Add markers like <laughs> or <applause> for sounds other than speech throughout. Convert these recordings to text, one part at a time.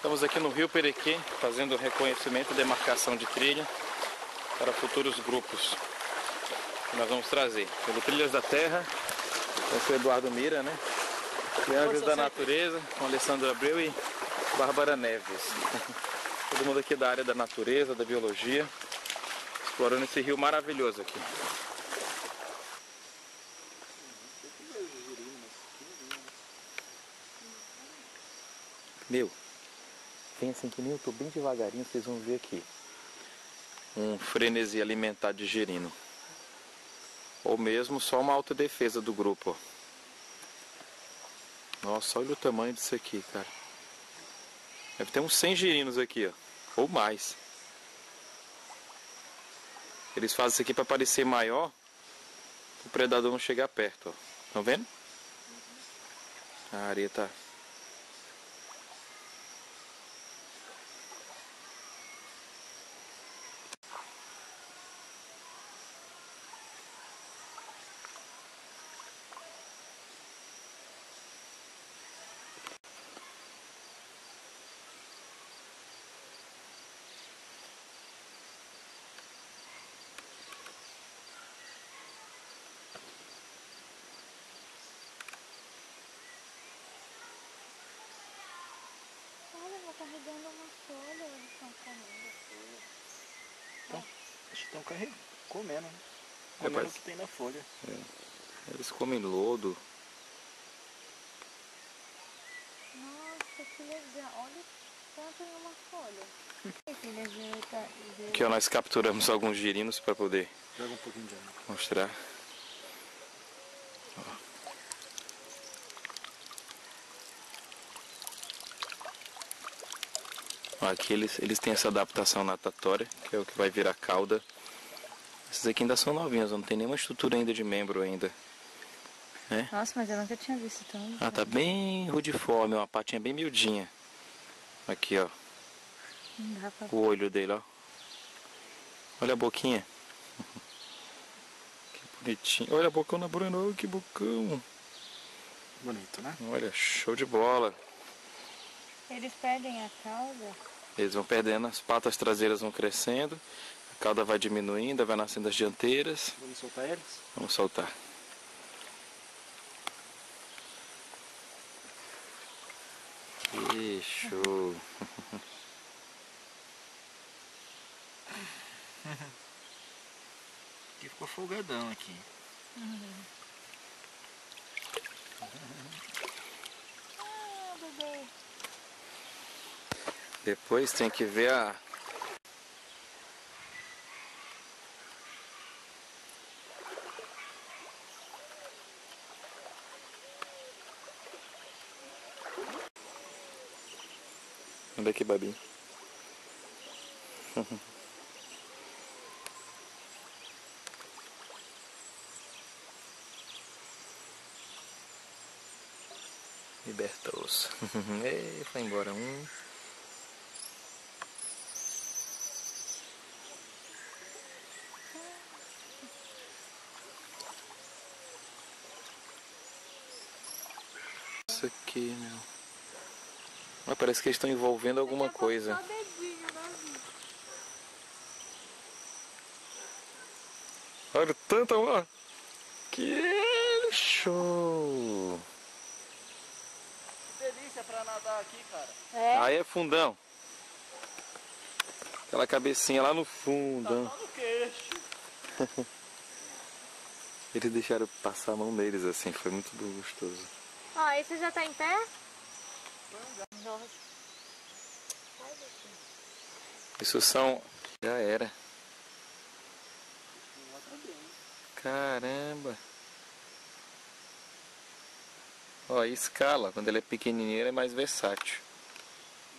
Estamos aqui no Rio Perequê, fazendo reconhecimento e demarcação de trilha para futuros grupos que nós vamos trazer. Pelo Trilhas da Terra, com o Eduardo Mira, né? E Anjos da Natureza, com Alessandro Abreu e Bárbara Neves. <laughs> Todo mundo aqui da área da natureza, da biologia, explorando esse rio maravilhoso aqui. Meu, assim que nem eu tô bem devagarinho, vocês vão ver aqui. Um frenesi alimentar de gerino. Ou mesmo só uma autodefesa do grupo. Nossa, olha o tamanho disso aqui, cara. Deve ter uns 100 girinos aqui, ó. Ou mais. Eles fazem isso aqui para parecer maior. O predador não chegar perto, ó. Estão vendo? A areia tá Olha, eu vou carregando uma folha, eles estão comendo a folha. Então, acho que estão carregando, comendo, né? É, Comendo o parece- que tem na folha. Eles comem lodo. Nossa, que legal. Olha tanto em uma folha. <laughs> Aqui ó, nós capturamos alguns girinos para poder Joga um pouquinho de água. mostrar. Ó, Aqui eles, eles têm essa adaptação natatória, que é o que vai virar cauda. Esses aqui ainda são novinhos, não tem nenhuma estrutura ainda de membro ainda. Nossa, mas eu nunca tinha visto tão. Ah, tá bem rudiforme, uma patinha bem miudinha. Aqui, ó, pra... o olho dele, ó. Olha a boquinha. <laughs> Que bonitinho. Olha a bocão da Bruno, que bocão. Bonito, né? Olha, show de bola. Eles perdem a cauda. Eles vão perdendo, as patas traseiras vão crescendo, cauda vai diminuindo, vai nascendo as dianteiras. Vamos soltar eles? Vamos soltar. Que <laughs> show. Aqui ficou folgadão aqui. <laughs> Ah, bebê. Depois tem que ver a. Olha aqui, babinho. <laughs> Libertou-se. <laughs> Ei, foi embora um. Isso aqui, meu. Mas parece que eles estão envolvendo alguma coisa. Só dedinho, Olha o tanto, amor. Que show. Delícia pra nadar aqui, cara. É? Aí é fundão. Aquela cabecinha lá no Tá fundo. só no queixo. <laughs> Eles deixaram passar a mão neles assim, foi muito gostoso. Ó, você já tá em pé? Nossa. Isso são. Já era. Caramba. Ó, e escala. Quando ele é pequenininho, ele é mais versátil.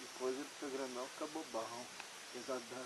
Depois ele fica grandão, fica bobão. Pesadão.